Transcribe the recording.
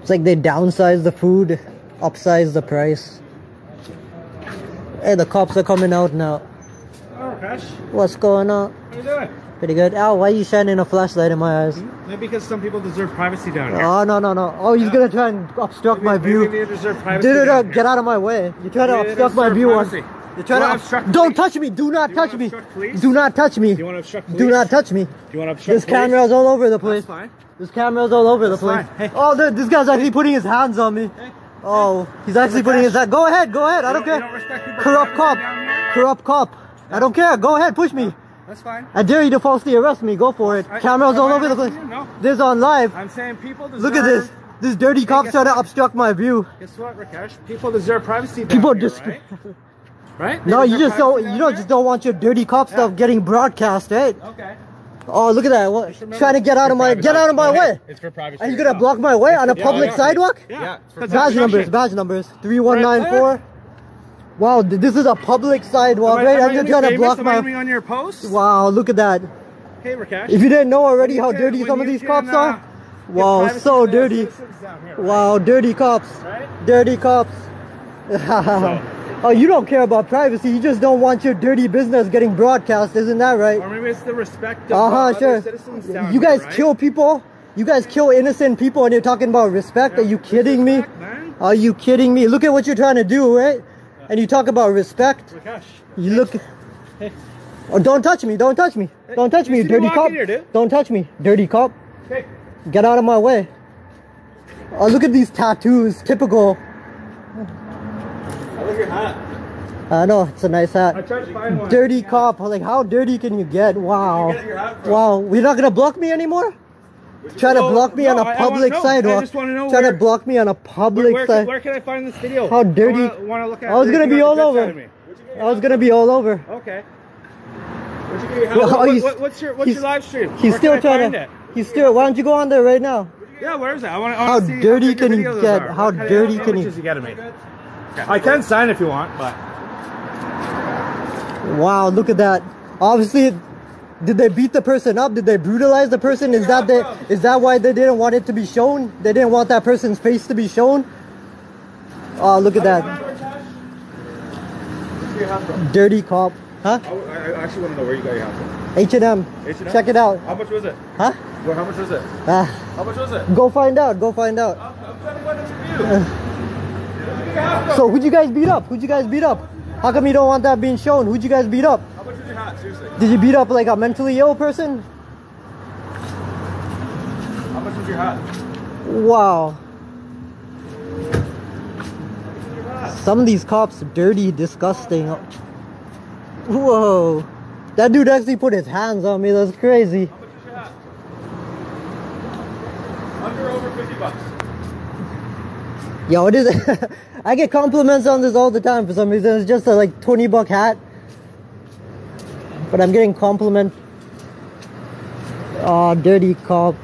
It's like they downsize the food, upsize the price. Hey, the cops are coming out now. Oh, Crash. What's going on? How you doing? Pretty good. Al, why are you shining a flashlight in my eyes? Hmm? Maybe because some people deserve privacy down here. Oh, no, no, no. Oh, he's gonna try and obstruct my view. Maybe they deserve privacy. Dude, down get here. out of my way. You're trying to Maybe obstruct my view on. You're trying You to obstruct. Don't touch me. Do not You touch me. Do not touch me. Do you want to obstruct police? Do not touch me. Do you want to obstruct There's police? cameras all over the place. That's fine. There's cameras all over the place. Hey. Oh, dude, this guy's actually putting his hands on me. Oh, he's actually putting his hand. Go ahead, go ahead. I don't don't- care. you don't respect people Corrupt cop. Corrupt cop. I don't care. Go ahead, push me. That's fine. I dare you to falsely arrest me. Go for it. I- Cameras am all I over the place. No. This on live. I'm saying people deserve. Look at this. This dirty cop's trying to obstruct my view. Guess what, Rakesh? People deserve privacy. People just. right? right? No, you just don't. You don't just don't want your dirty cop stuff getting broadcast, right? Okay. Oh, look at that! What, remember, trying to get out of my get out of my way. It's for privacy. Are you gonna block my way on a public yeah. sidewalk? Yeah. it's Badge obstruction. numbers, badge numbers. 3194. Wow, this is a public sidewalk, Am I- right? I'm I just gonna trying to block famous? Am I gonna be my. on your post? Wow, look at that. Hey, Rakesh. If you didn't know already how dirty some of these can, cops uh, are. Wow, so dirty. here, right? Wow, dirty cops. Right? Dirty cops. oh, you don't care about privacy. You just don't want your dirty business getting broadcast, isn't that right? Or maybe it's the respect of Uh uh, sure. citizens You guys right? kill people. You guys kill innocent people, and you're talking about respect. Are you kidding me? Man. Are you kidding me? Look at what you're trying to do, right? And you talk about respect. Rakesh. You look. Hey. Oh, don't touch me! Don't touch me! Don't touch you me, dirty cop! here. Don't touch me, dirty cop! Hey. Get out of my way! Oh, look at these tattoos. Typical. I your hat. I know it's a nice hat. I hat. tried to find one. Dirty cop. Like, how dirty can you get? Wow. Where'd you get your hat from? Wow. We're not gonna block me anymore? Trying to block me no, on a public know. I sidewalk. just wanna Trying where- to block me on a public where, side. can, where can I find this video? How dirty- I wanna, wanna look at I was it. gonna be all over. side of me. I was gonna be all over. Okay. Where'd you get your oh, hat? Well, What- what- what's your what's your live stream? He's Where still trying to. it? He's still. Why don't you go on there right now? Yeah, where is it? I want to How dirty can you get? How What kind of dirty can you- images you get of me? I can sign if you want, but Wow, look at that. Obviously, did they beat the person up? Did they brutalize the person? Is that the, is that why they didn't want it to be shown? They didn't want that person's face to be shown? Oh, look at that. Where'd you get your hat from? Dirty cop. Huh? I, I actually want to know where you got your hat from. H&M. H&M? Check it out. How much was it? Huh? Well, how much was it? Ah, How much was it? go find out. Go find out. I'm, I'm So who'd you guys beat up? Who'd you guys beat up? How come you don't want that being shown? Who'd you guys beat up? How much was your hat? Seriously. Did you beat up like a mentally ill person? How much was your hat? Wow. Some of these cops are dirty, disgusting. Whoa. That dude actually put his hands on me. That's crazy. How much was your hat? Under over 50 bucks. Yo, it is. I get compliments on this all the time for some reason. It's just a like 20 buck hat. But I'm getting compliment. Oh, dirty cop.